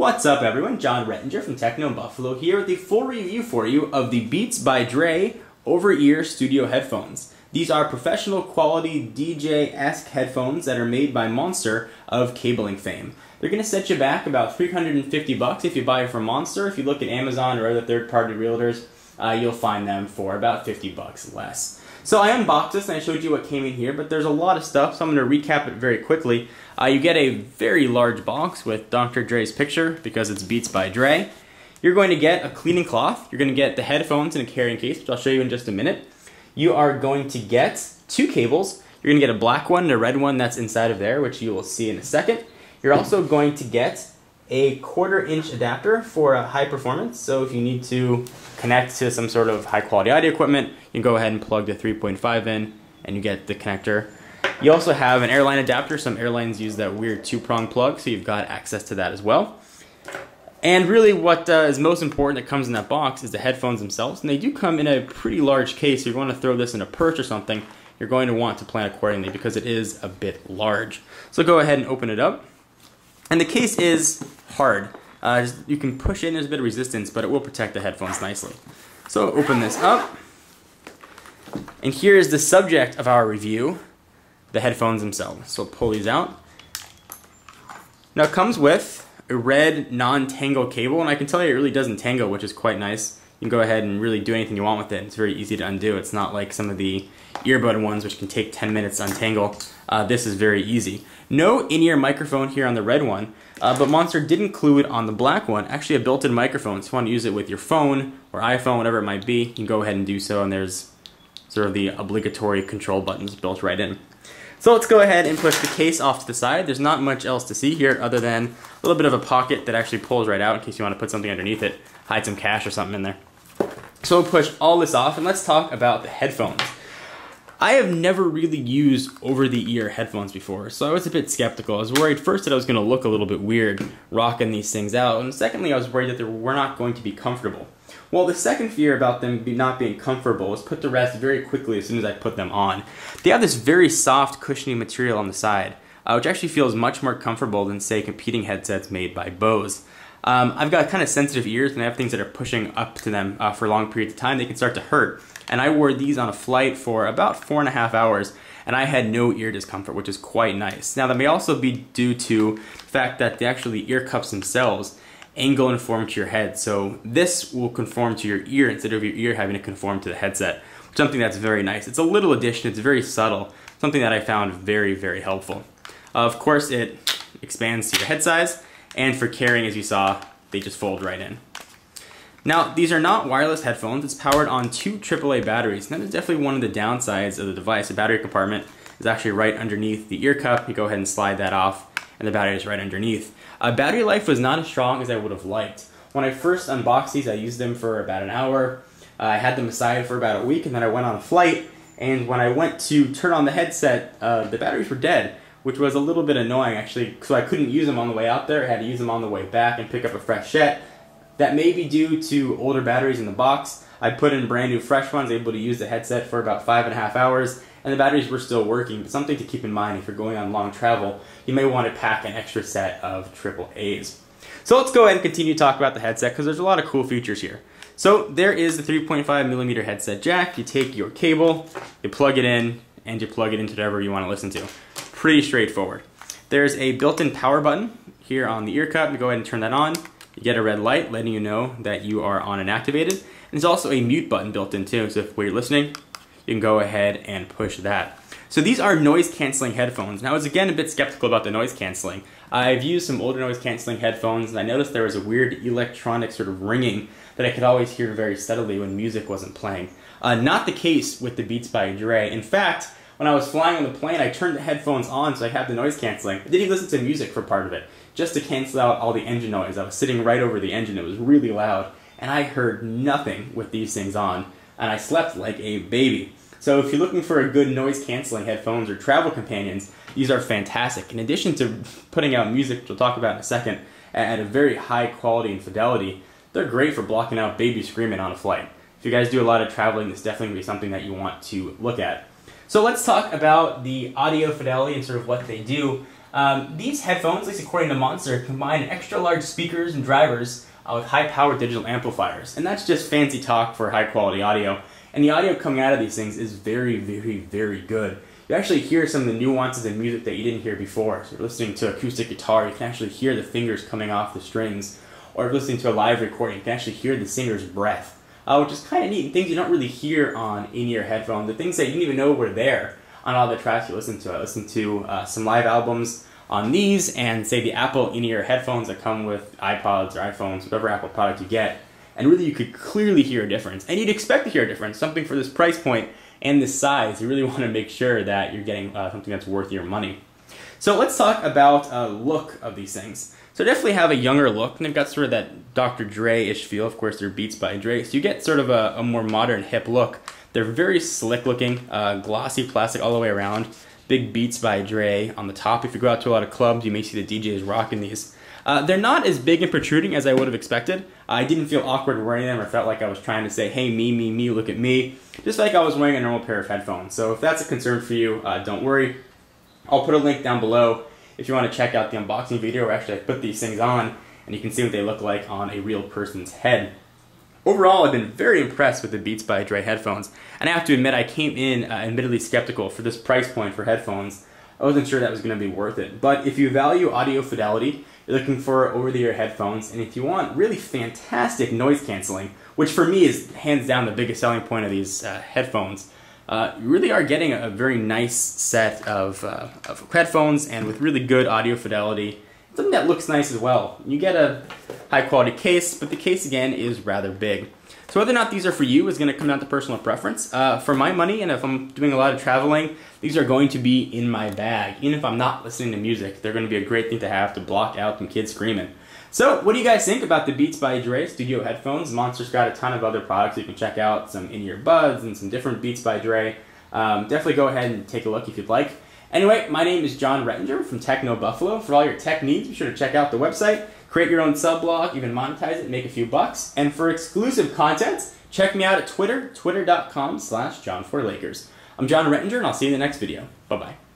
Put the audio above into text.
What's up everyone, Jon Rettinger from TechnoBuffalo here with a full review for you of the Beats by Dre over-ear studio headphones. These are professional quality DJ-esque headphones that are made by Monster of cabling fame. They're going to set you back about 350 bucks if you buy it from Monster. If you look at Amazon or other third-party realtors, uh, you'll find them for about 50 bucks less. So I unboxed this and I showed you what came in here, but there's a lot of stuff, so I'm going to recap it very quickly. Uh, you get a very large box with Dr. Dre's picture because it's Beats by Dre. You're going to get a cleaning cloth. You're going to get the headphones in a carrying case, which I'll show you in just a minute. You are going to get two cables. You're going to get a black one and a red one that's inside of there, which you will see in a second. You're also going to get a quarter inch adapter for a high performance. So if you need to connect to some sort of high quality audio equipment, you can go ahead and plug the 3.5 in and you get the connector. You also have an airline adapter. Some airlines use that weird two prong plug, so you've got access to that as well. And really what uh, is most important that comes in that box is the headphones themselves. And they do come in a pretty large case. If you want to throw this in a purse or something, you're going to want to plan accordingly because it is a bit large. So go ahead and open it up. And the case is hard. Uh, you can push in, there's a bit of resistance, but it will protect the headphones nicely. So open this up. And here is the subject of our review, the headphones themselves. So pull these out. Now it comes with a red non-tangle cable, and I can tell you it really doesn't tangle, which is quite nice. You can go ahead and really do anything you want with it. It's very easy to undo. It's not like some of the earbud ones, which can take 10 minutes to untangle. Uh, this is very easy. No in-ear microphone here on the red one, uh, but Monster did include it on the black one actually a built-in microphone. So if you want to use it with your phone or iPhone, whatever it might be, you can go ahead and do so, and there's sort of the obligatory control buttons built right in. So let's go ahead and push the case off to the side. There's not much else to see here other than a little bit of a pocket that actually pulls right out in case you want to put something underneath it, hide some cash or something in there. So we'll push all this off and let's talk about the headphones. I have never really used over-the-ear headphones before, so I was a bit skeptical. I was worried first that I was going to look a little bit weird rocking these things out, and secondly I was worried that they were not going to be comfortable. Well, the second fear about them not being comfortable was put to rest very quickly as soon as I put them on. They have this very soft, cushiony material on the side, uh, which actually feels much more comfortable than, say, competing headsets made by Bose. Um, I've got kind of sensitive ears and I have things that are pushing up to them uh, for long periods of time. They can start to hurt. And I wore these on a flight for about four and a half hours and I had no ear discomfort, which is quite nice. Now that may also be due to the fact that the actually ear cups themselves angle and form to your head. So this will conform to your ear instead of your ear having to conform to the headset. Something that's very nice. It's a little addition, it's very subtle, something that I found very, very helpful. Of course, it expands to your head size, and for carrying, as you saw, they just fold right in. Now, these are not wireless headphones. It's powered on two AAA batteries. And that is definitely one of the downsides of the device. The battery compartment is actually right underneath the ear cup. You go ahead and slide that off, and the battery is right underneath. Uh, battery life was not as strong as I would have liked. When I first unboxed these, I used them for about an hour. Uh, I had them aside for about a week, and then I went on a flight. And when I went to turn on the headset, uh, the batteries were dead, which was a little bit annoying actually. So I couldn't use them on the way out there. I had to use them on the way back and pick up a fresh set. That may be due to older batteries in the box. I put in brand new fresh ones, able to use the headset for about five and a half hours, and the batteries were still working. But something to keep in mind if you're going on long travel, you may want to pack an extra set of triple A's. So let's go ahead and continue to talk about the headset because there's a lot of cool features here. So there is the 3.5 millimeter headset jack. You take your cable, you plug it in, and you plug it into whatever you want to listen to. Pretty straightforward. There's a built-in power button here on the ear cup. You go ahead and turn that on. You get a red light letting you know that you are on and activated. And there's also a mute button built in too. So if you're listening, you can go ahead and push that. So these are noise canceling headphones. Now I was again a bit skeptical about the noise canceling. I've used some older noise canceling headphones and I noticed there was a weird electronic sort of ringing that I could always hear very steadily when music wasn't playing. Uh, not the case with the Beats by Dre. In fact, when I was flying on the plane, I turned the headphones on so I had the noise canceling. I didn't even listen to music for part of it, just to cancel out all the engine noise. I was sitting right over the engine, it was really loud, and I heard nothing with these things on, and I slept like a baby. So if you're looking for a good noise canceling headphones or travel companions, these are fantastic. In addition to putting out music, which we'll talk about in a second, at a very high quality and fidelity, they're great for blocking out baby screaming on a flight. If you guys do a lot of traveling, this definitely be something that you want to look at. So let's talk about the audio fidelity and sort of what they do. Um, these headphones, at least according to Monster, combine extra large speakers and drivers uh, with high powered digital amplifiers. And that's just fancy talk for high quality audio. And the audio coming out of these things is very, very, very good. You actually hear some of the nuances in music that you didn't hear before. So you're listening to acoustic guitar, you can actually hear the fingers coming off the strings. Or if you're listening to a live recording, you can actually hear the singer's breath, uh, which is kind of neat. Things you don't really hear on in-ear headphones. The things that you didn't even know were there on all the tracks you listen to. I listened to uh, some live albums on these and say the Apple in-ear headphones that come with iPods or iPhones, whatever Apple product you get. And really you could clearly hear a difference. And you'd expect to hear a difference. Something for this price point and this size, you really want to make sure that you're getting uh, something that's worth your money. So let's talk about uh, look of these things. So definitely have a younger look, and they've got sort of that Dr. Dre-ish feel. Of course, they're Beats by Dre, so you get sort of a, a more modern, hip look. They're very slick looking, uh, glossy plastic all the way around. Big Beats by Dre on the top. If you go out to a lot of clubs, you may see the DJs rocking these. Uh, they're not as big and protruding as I would have expected. I didn't feel awkward wearing them or felt like I was trying to say, hey, me, me, me, look at me. Just like I was wearing a normal pair of headphones. So if that's a concern for you, uh, don't worry. I'll put a link down below if you want to check out the unboxing video where actually I put these things on and you can see what they look like on a real person's head. Overall, I've been very impressed with the Beats by Dre headphones, and I have to admit I came in uh, admittedly skeptical for this price point for headphones. I wasn't sure that was going to be worth it, but if you value audio fidelity, you're looking for over-the-ear headphones, and if you want really fantastic noise canceling, which for me is hands down the biggest selling point of these uh, headphones, uh, you really are getting a, very nice set of, uh, of headphones and with really good audio fidelity something that looks nice as well. You get a high quality case, but the case again is rather big. So whether or not these are for you is going to come down to personal preference. Uh, for my money, and if I'm doing a lot of traveling, these are going to be in my bag. Even if I'm not listening to music, they're going to be a great thing to have to block out some kids screaming. So what do you guys think about the Beats by Dre studio headphones? Monster's got a ton of other products you can check out, some in-ear buds and some different Beats by Dre. Um, definitely go ahead and take a look if you'd like. Anyway, my name is Jon Rettinger from TechnoBuffalo. For all your tech needs, be sure to check out the website, create your own sub-blog, even monetize it, make a few bucks. And for exclusive content, check me out at Twitter, twitter.com slash Jon4Lakers. I'm Jon Rettinger, and I'll see you in the next video. Bye-bye.